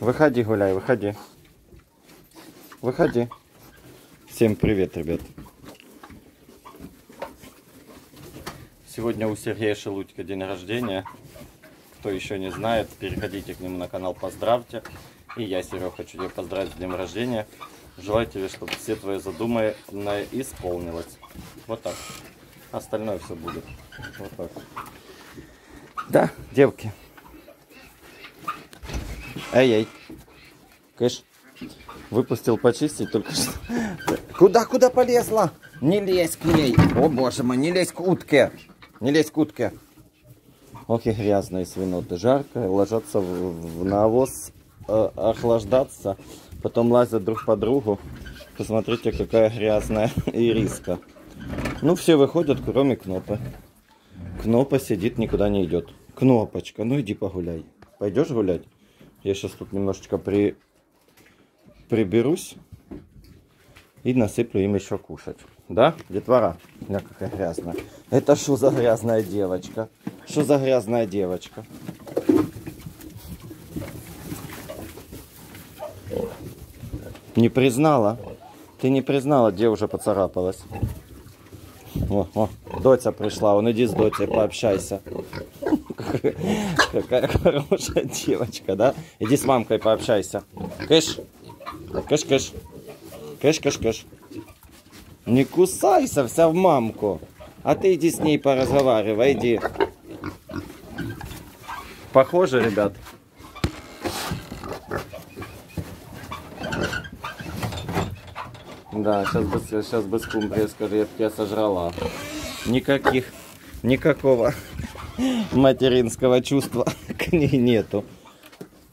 Выходи, гуляй, выходи. Выходи. Всем привет, ребят. Сегодня у Сергея Шелудько день рождения. Кто еще не знает, переходите к нему на канал, поздравьте. И я, Серега, хочу тебя поздравить с днем рождения. Желаю тебе, чтобы все твои задумы исполнилось. Вот так. Остальное все будет. Вот так. Да, девки. Эй-эй. Кэш. Выпустил почистить только что. Куда, куда полезла? Не лезь к ней. О боже мой, не лезь к утке. Не лезь к утке. Ох и грязные свиноты. Жарко, ложатся в, в навоз, э, охлаждаться. Потом лазят друг по другу. Посмотрите, какая грязная ириска. Ну, все выходят, кроме Кнопа. Кнопа сидит, никуда не идет. Кнопочка, ну иди погуляй. Пойдешь гулять? Я сейчас тут немножечко при... приберусь. И насыплю им еще кушать. Да, детвора? Бля, какая грязная. Это что за грязная девочка? Что за грязная девочка? Не признала. Ты не признала, где уже поцарапалась. О, о, Дотя пришла, он иди с Дотей пообщайся. Какая хорошая девочка, да? Иди с мамкой пообщайся. Кыш. Кыш, кыш. Кыш, кыш, кыш. Не кусайся вся в мамку. А ты иди с ней поразговаривай, иди. Похоже, ребят. Да, сейчас бы, сейчас бы скумбрия, скажи, я сожрала. Никаких, никакого материнского чувства к ней нету.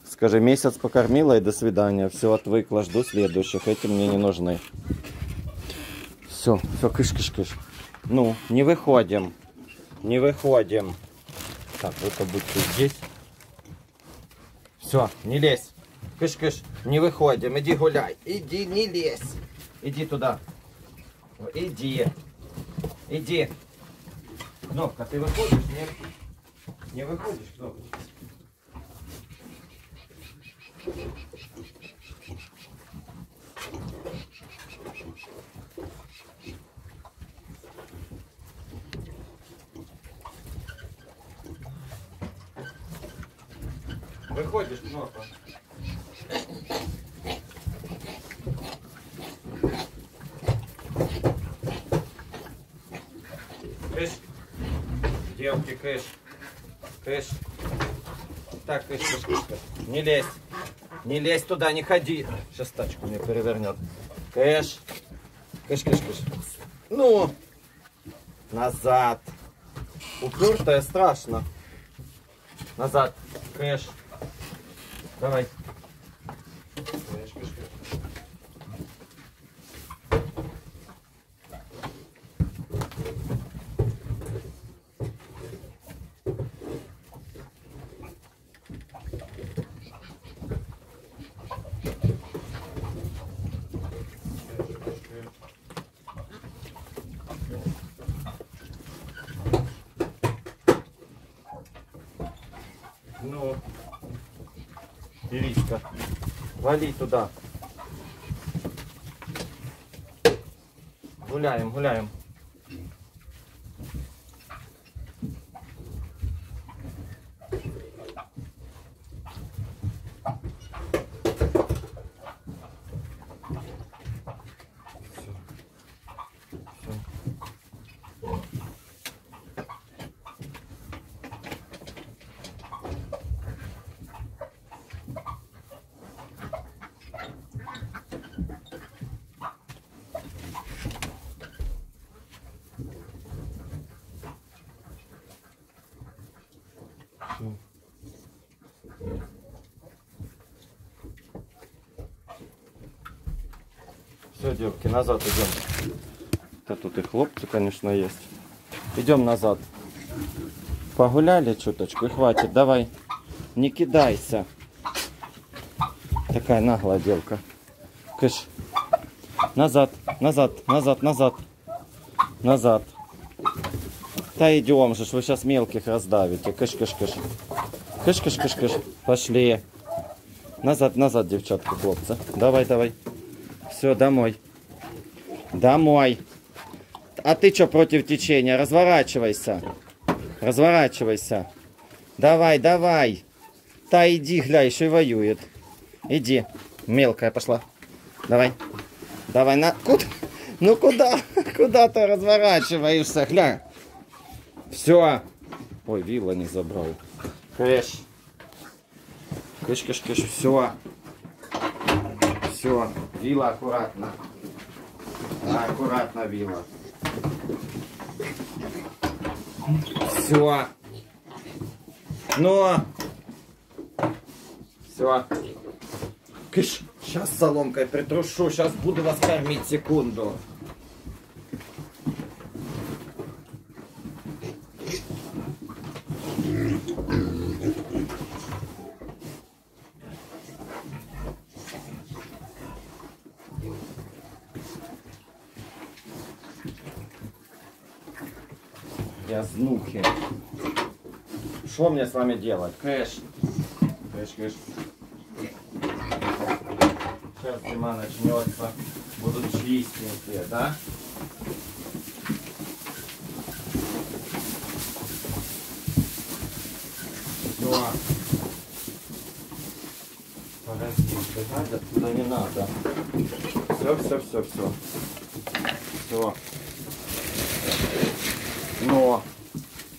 Скажи, месяц покормила и до свидания. Все, отвыкла, жду следующих. Эти мне не нужны. Все, все, кыш-кыш-кыш. Ну, не выходим. Не выходим. Так, вы-ка будьте здесь. Все, не лезь. Кыш-кыш, не выходим. Иди гуляй. Иди, не лезь. Иди туда. Иди. Иди. Кнопка, ты выходишь? Нет? Не выходишь, Кнопка? Выходишь, Кнопка? Кыш. Кыш. Кыш. Так, кыш, кыш, кыш. Не лезь. Не лезь туда, не ходи. Сейчас тачку мне перевернет. Кыш. Кыш, кыш, кыш. Ну. Назад. Упертая страшно. Назад. Кыш. Давай. Кыш, кыш, кыш. Ну, Ириска, вали туда. Гуляем, гуляем. Все, девки, назад идем. Да тут и хлопцы, конечно, есть. Идем назад. Погуляли чуточку хватит. Давай. Не кидайся. Такая наглая девка. Кыш. Назад, назад, назад, назад. Назад. Да идем же, вы сейчас мелких раздавите. Кыш, кыш, кыш. Кыш, кыш, кыш, кыш. Пошли. Назад, назад, девчатка, хлопцы. Давай, давай. Все, домой. Домой. А ты что против течения? Разворачивайся. Разворачивайся. Давай, давай. Та иди, гля, еще и воюет. Иди. Мелкая пошла. Давай. Давай, на... Куда? Ну куда? Куда ты разворачиваешься, гля? Все. Ой, вилла не забрал. Кэш. Кэш, кэш, кэш. Все. Все. Вилла аккуратно. Аккуратно вилла. Все. Ну. Все. Кыш. Сейчас соломкой притрушу. Сейчас буду вас кормить секунду. Вязнухи. Что мне с вами делать? Кэш. Кэш, кэш. Сейчас зима начнется. Будут чистенькие, да? Все. Подожди, бежать отсюда не надо. Все, все, все, все. Все. Но.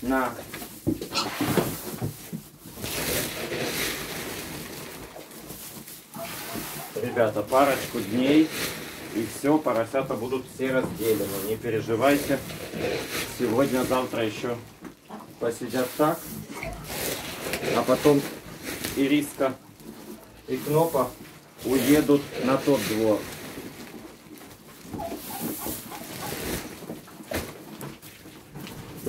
На. Ребята, парочку дней и все, поросята будут все разделены. Не переживайте. Сегодня, завтра еще посидят так. А потом Ириска и Кнопа уедут на тот двор.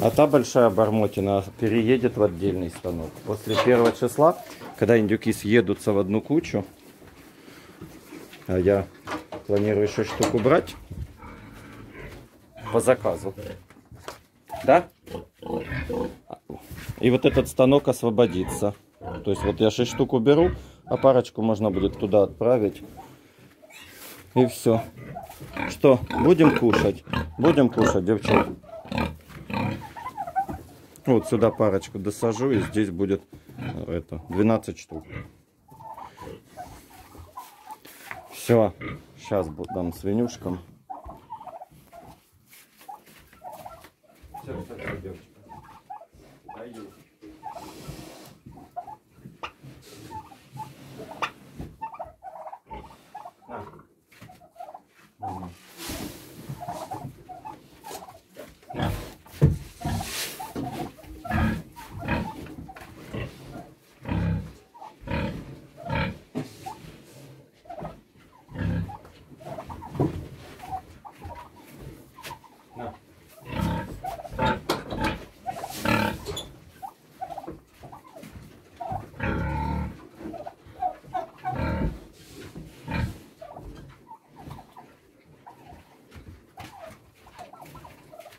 А та большая бармотина переедет в отдельный станок. После первого числа, когда индюки съедутся в одну кучу, а я планирую еще штуку брать по заказу. Да? И вот этот станок освободится. То есть вот я 6 штук уберу, а парочку можно будет туда отправить. И все. Что, будем кушать? Будем кушать, девчонки. Вот сюда парочку досажу, и здесь будет э, это 12 штук. Все, сейчас дам свинюшкам. Все, все, все, девочка. Даю. На. Мама. На. На.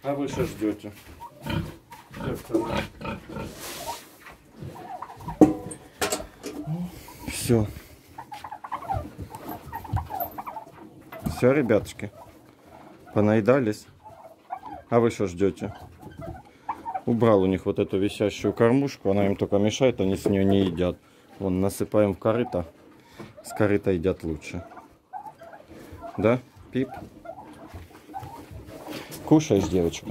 А вы что ждете? Все. Все, ребятушки. Понаедались. А вы что ждете? Убрал у них вот эту висящую кормушку. Она им только мешает, они с нее не едят. Вон, насыпаем в корыто. С корыта едят лучше. Да, Пип? Кушаешь, девочка?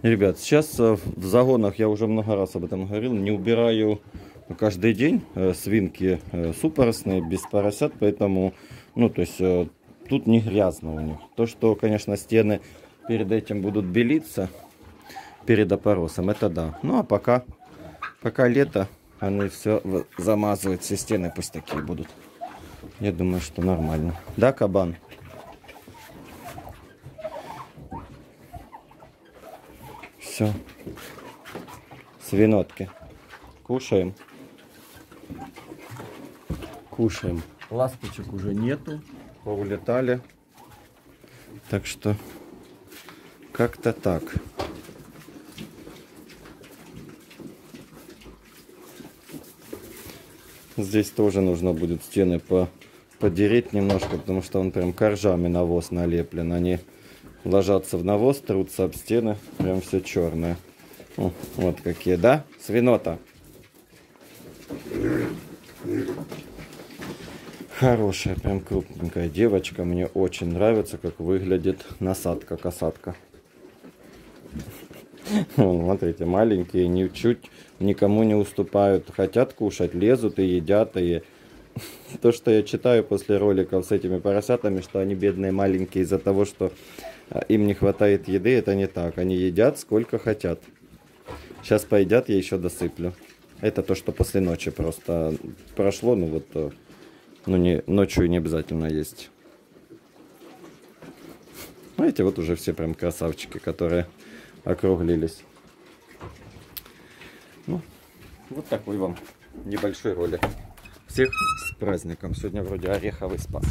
Ребят, сейчас э, в загонах, я уже много раз об этом говорил, не убираю каждый день э, свинки э, супоросные, без поросят, поэтому, ну, то есть, тут не грязно у них. То, что, конечно, стены перед этим будут белиться, перед опоросом, это да. Ну, а пока, пока лето, они все замазывают, все стены пусть такие будут. Я думаю, что нормально. Да, кабан? Все. Свинотки. Кушаем. Кушаем. Ласточек уже нету. Поулетали. Так что как-то так. Здесь тоже нужно будет стены по подереть немножко, потому что он прям коржами навоз налеплен. Они ложатся в навоз, трутся об стены, прям все черное. О, вот какие, да? Свинота. Хорошая, прям крупненькая девочка. Мне очень нравится, как выглядит насадка, касатка. Смотрите, маленькие, ничуть никому не уступают. Хотят кушать, лезут и едят. И то, что я читаю после роликов с этими поросятами, что они бедные маленькие из-за того, что а, им не хватает еды, это не так. Они едят сколько хотят. Сейчас поедят, я еще досыплю. Это то, что после ночи просто прошло, ну вот ну, не, ночью не обязательно есть. Эти вот уже все прям красавчики, которые округлились. Ну, вот такой вам небольшой ролик. Всех с праздником. Сегодня вроде ореховый спас.